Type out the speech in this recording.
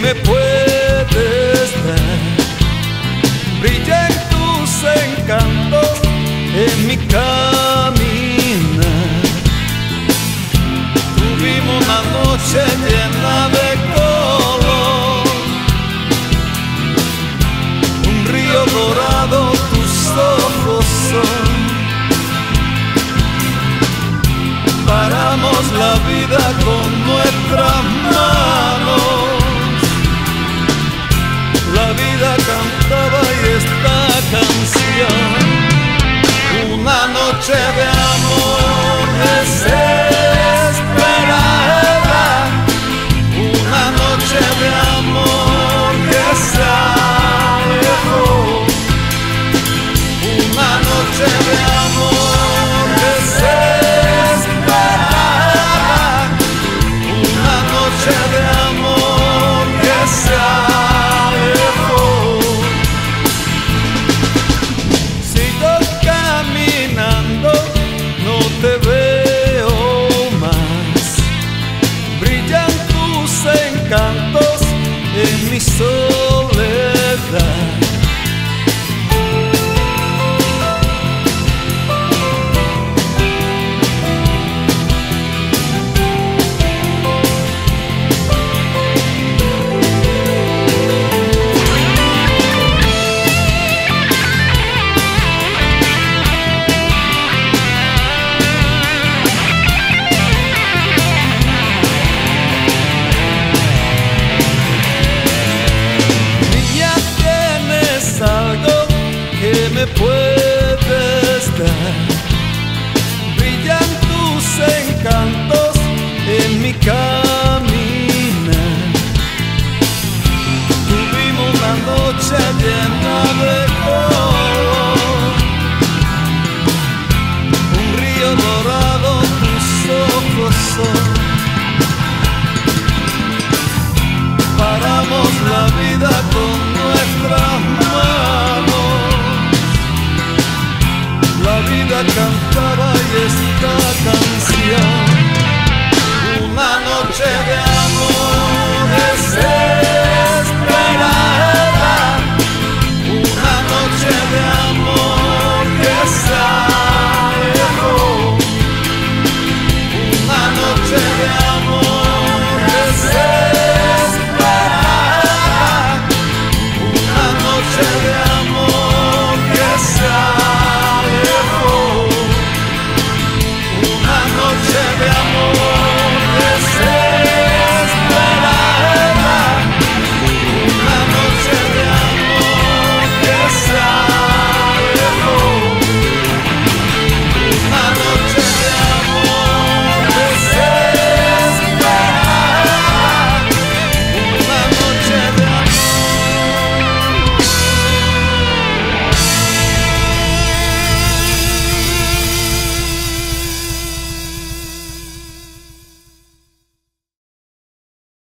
me puedes dar. Brilla en tus encantos en mi caminar. Tuvimos una noche llena de color, un río dorado, tus ojos son. Paramos la vida con nuestras vida cantaba y esta canción. Encantos en mi soledad. Que me